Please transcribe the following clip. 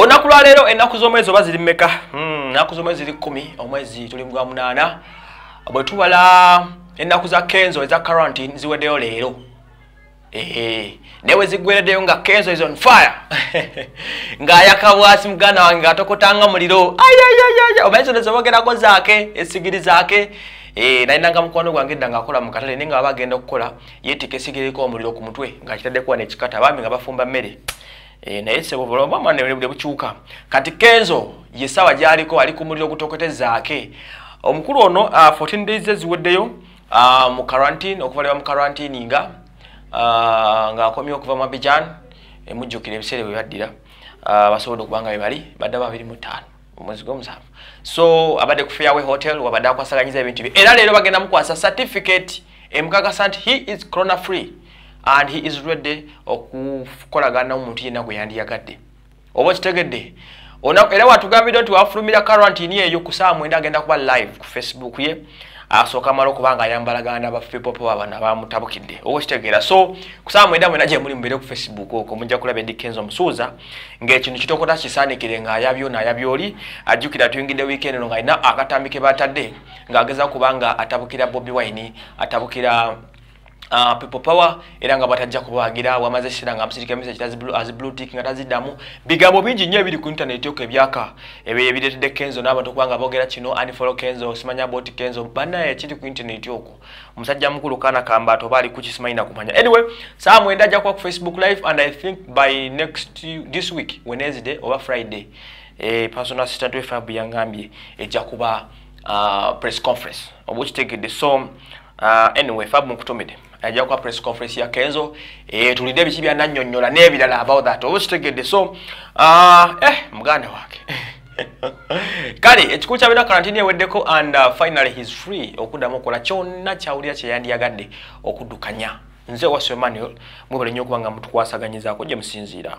olunaku lwaleero ennaku z'omwezi oba ziri mmeka? Hmm, ennaku z'omwezi ziri kkumi omwezi tuli mu gwa munaana bwe tubala ennaku za kenzo eza quarantine ziweddeyo leero. Ehe, naye we ziggwereddeyo nga kenzo is on fire. Ng'ayaka bwasi muganda wange ng'atokotanga muliro. Ayayayaya omanyi zino zobogerako zaake esigiri zaake? Eh, nalinanga mukwano gwange edda ng'akola mu katale naye nga baba agenda okukola yeetika esigiriko omuliro ku mutwe ng'akitaddekuwa n'ekikata. Abaami nga bafumba mmere Eh, naye sebobulomama ne bukyuka. Kati kenzo ye ssaawa gy'aliko ali ku muliro gutokotezzaake omukulu ono uh, 14 days eziweddeyo uh, mu quarantine okuvalibwa mu quarantine nga uh, ng'akomye okuva mu abijan emujjukira ebiseera bwe baddira. Uh, basobodde okuba nga bwe bali badde babiri mu ttaano omwezi gw'omusanvu so abadde ku fairway hotel wabadde akwasaganyiza ebintu bye. Era leero bagenda mukwasa certificate emukakasa nti he is corona free and he is ready okukolagana n'omuntu yenna gwe yandiyagadde. Oba okitegedde? Era watugambidde nti wafulumira quarantine eyo ku saa mwenda agenda kuba live ku facebook ye asooka mala okuba nga ayambalagana n'abafipopo abana bamutabukidde. Oba okitegeera? So ku saa mwenda mwena gye muli mubeere ku facebook okwo mujja kulaba edikenzo omusuuza ng'ekintu kitokota kisaanikire ng'ayabyo n'ayabya oli ajjukira tuyingidde weekend eno ng'alina akatambi ke batadde ng'ageza kuba nga atabukira bobi wine atabukira Uh, people power era nga batajja kubawagira wamaze essira nga amusirika message azi blue tick nga taziddamu bigambo bingi nnyo ebiri ku internet okwo ebyaka. Ebyo ebireetedde kenzo n'abantu okuba nga boogera kino unfollow kenzo simanya bot kenzo bannaye ekiri ku internet okwo. Omusajja mukulu kana kambaato oba ali kukisimanyi nakumanya anyway saa mwenda ajja kuba ku facebook live and i think by next this week wednesday oba friday eh, personal assistant we fab yangambye ejja kuba uh, press conference oba okitegedde so uh, anyway fab mukutomedde ajja kuba press conference ya kenzo. Eh, tulidde ebiki byanannyonnyola n'ebirala about that oba kitegedde. So uh, eh, muganda wange. Kale ekikulu kyabina karantini eweddeko and uh, finally heis free okuddamu okukola kyonna kyawulira kyeyandiyagadde okuddukanya. Nze wa Emmanuel mwebale nnyo okuba nga mutukwasaganyizaako gye musinziira